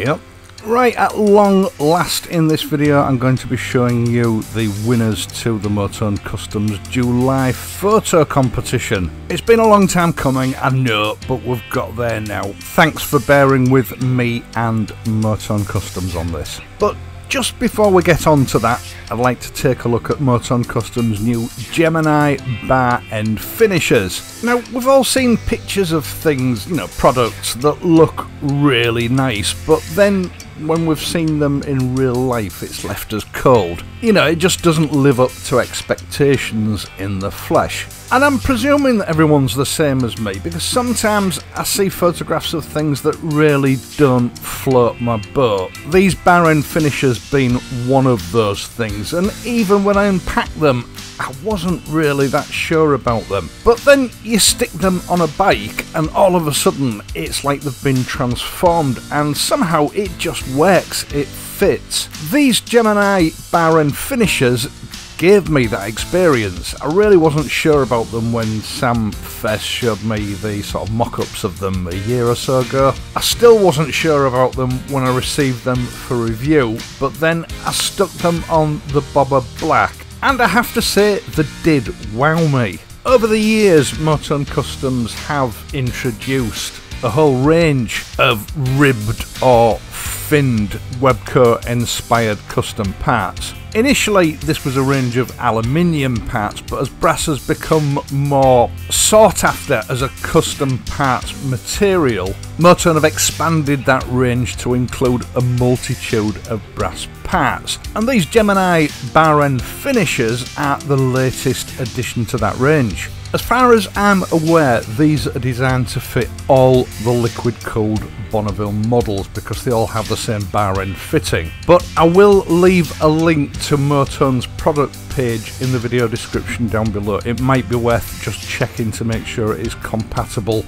Yep. Right, at long last in this video, I'm going to be showing you the winners to the Motone Customs July photo competition. It's been a long time coming, I know, but we've got there now. Thanks for bearing with me and Motone Customs on this. But just before we get on to that, I'd like to take a look at Motone Customs' new Gemini bar end finishers. Now, we've all seen pictures of things, you know, products that look really nice, but then when we've seen them in real life, it's left us cold. You know, it just doesn't live up to expectations in the flesh. And I'm presuming that everyone's the same as me because sometimes I see photographs of things that really don't float my boat. These bar finishes being one of those things, and even when I unpack them, I wasn't really that sure about them. But then you stick them on a bike, and all of a sudden it's like they've been transformed, and somehow it just works, it fits. These Gemini bar end finishers gave me that experience. I really wasn't sure about them when Sam Fest showed me the sort of mock ups of them a year or so ago. I still wasn't sure about them when I received them for review, but then I stuck them on the Bobber Black, and I have to say, they did wow me. Over the years, Motone Customs have introduced a whole range of ribbed or finned Webco inspired custom parts. Initially, this was a range of aluminium parts, but as brass has become more sought after as a custom parts material, Motone have expanded that range to include a multitude of brass parts. And these Gemini bar end finishers are the latest addition to that range. As far as I'm aware, these are designed to fit all the liquid cooled Bonneville models because they all have the same bar end fitting. But I will leave a link to Motone's product page in the video description down below. It might be worth just checking to make sure it is compatible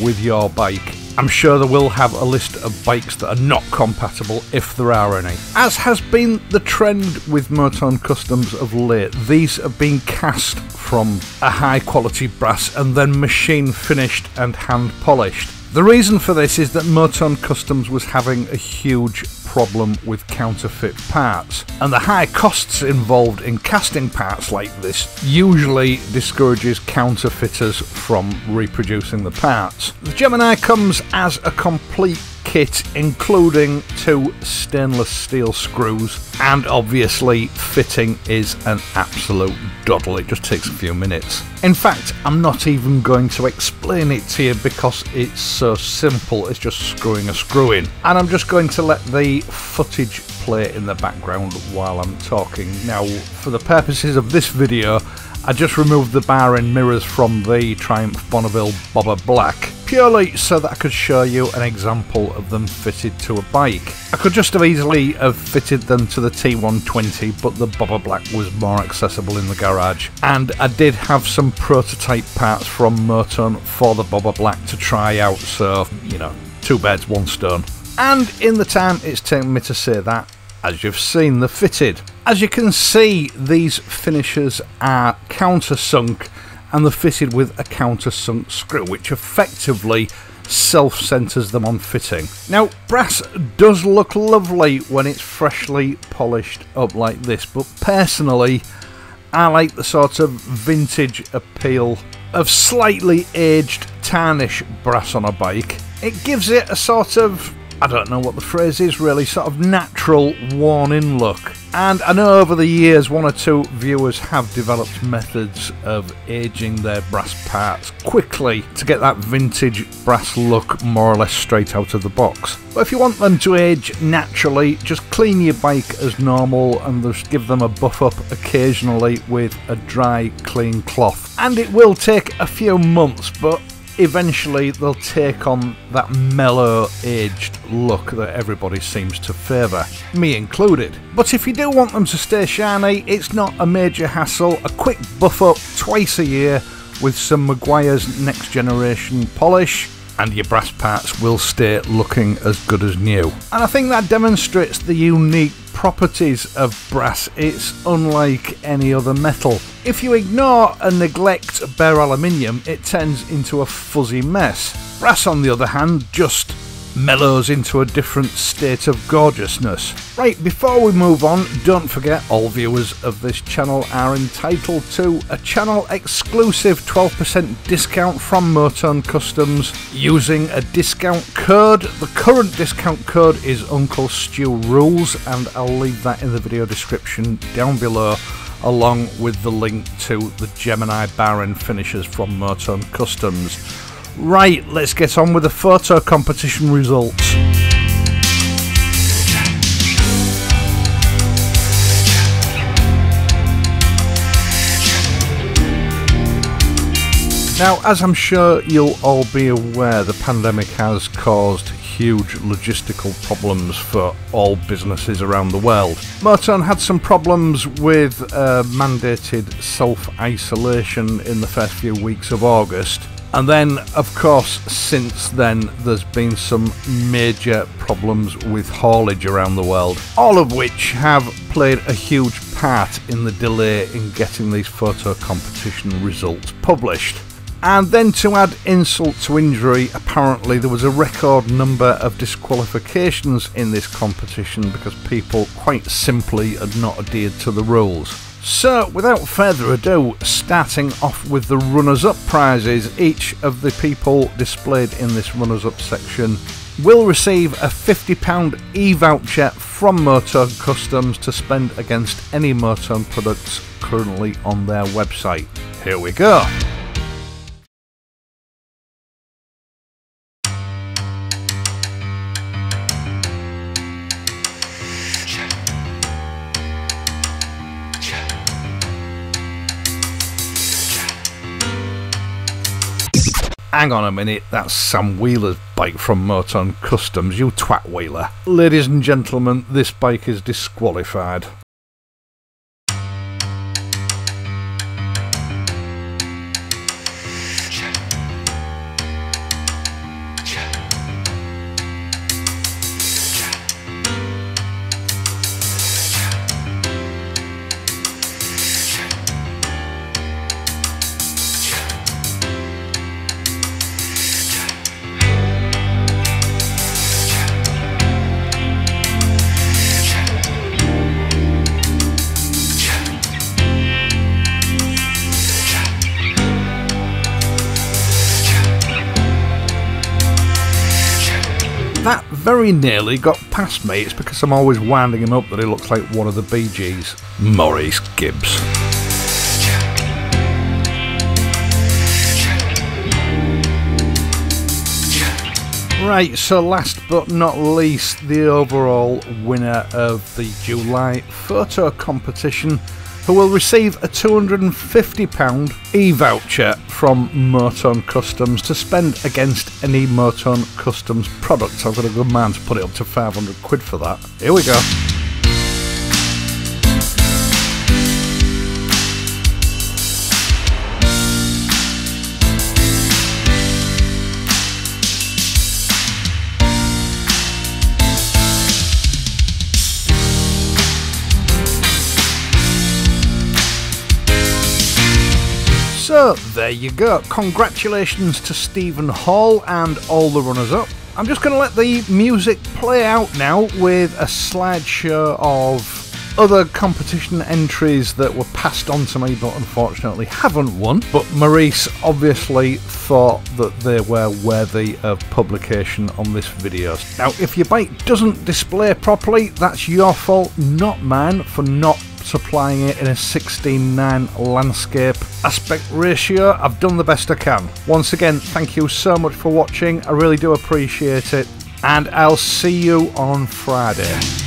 with your bike. I'm sure they will have a list of bikes that are not compatible if there are any. As has been the trend with Motone Customs of late, these have been cast from a high quality brass and then machine finished and hand polished. The reason for this is that Motone Customs was having a huge problem with counterfeit parts, and the high costs involved in casting parts like this usually discourages counterfeiters from reproducing the parts. The Gemini comes as a complete kit including two stainless steel screws and obviously fitting is an absolute doddle it just takes a few minutes. In fact i'm not even going to explain it to you because it's so simple it's just screwing a screw in. And i'm just going to let the footage play in the background while i'm talking. Now for the purposes of this video I just removed the bar and mirrors from the Triumph Bonneville Bobber Black purely so that I could show you an example of them fitted to a bike. I could just have easily have fitted them to the T120 but the Bobber Black was more accessible in the garage and I did have some prototype parts from Motone for the Bobber Black to try out so you know two birds one stone. And in the time it's taken me to say that as you've seen the fitted. As you can see, these finishers are countersunk and they're fitted with a countersunk screw, which effectively self centers them on fitting. Now, brass does look lovely when it's freshly polished up like this, but personally, I like the sort of vintage appeal of slightly aged tarnish brass on a bike. It gives it a sort of I don't know what the phrase is really, sort of natural, worn in look. And I know over the years one or two viewers have developed methods of aging their brass parts quickly to get that vintage brass look more or less straight out of the box. But if you want them to age naturally, just clean your bike as normal and just give them a buff up occasionally with a dry, clean cloth. And it will take a few months, but eventually they'll take on that mellow aged look that everybody seems to favour, me included. But if you do want them to stay shiny, it's not a major hassle, a quick buff up twice a year with some Meguiar's next generation polish and your brass parts will stay looking as good as new. And I think that demonstrates the unique properties of brass. It's unlike any other metal. If you ignore and neglect bare aluminium, it turns into a fuzzy mess. Brass, on the other hand, just mellows into a different state of gorgeousness. Right, before we move on, don't forget all viewers of this channel are entitled to a channel exclusive 12% discount from Motone Customs using a discount code. The current discount code is Uncle Stu Rules, and I'll leave that in the video description down below along with the link to the Gemini bar end finishes from Motone Customs. Right, let's get on with the photo competition results. Now, as I'm sure you'll all be aware, the pandemic has caused huge logistical problems for all businesses around the world. Motone had some problems with uh, mandated self isolation in the first few weeks of August. And then, of course, since then, there's been some major problems with haulage around the world, all of which have played a huge part in the delay in getting these photo competition results published. And then to add insult to injury, apparently there was a record number of disqualifications in this competition because people quite simply had not adhered to the rules. So, without further ado, starting off with the runners up prizes, each of the people displayed in this runners up section will receive a £50 e voucher from Motone Customs to spend against any Motone products currently on their website. Here we go. Hang on a minute, that's Sam Wheeler's bike from Motone Customs, you twat wheeler. Ladies and gentlemen, this bike is disqualified. Very nearly got past me. It's because I'm always winding him up that he looks like one of the Bee Gees. Maurice Gibbs. Right, so last but not least, the overall winner of the July photo competition who will receive a £250 e-voucher from Motone Customs to spend against any Motone Customs product. I've got a good man to put it up to 500 quid for that. Here we go. There you go. Congratulations to Stephen Hall and all the runners up. I'm just going to let the music play out now with a slideshow of other competition entries that were passed on to me but unfortunately haven't won. But Maurice obviously thought that they were worthy of publication on this video. Now, if your bike doesn't display properly, that's your fault, not mine, for not supplying it in a 16:9 landscape aspect ratio. I've done the best I can. Once again, thank you so much for watching. I really do appreciate it. And I'll see you on Friday.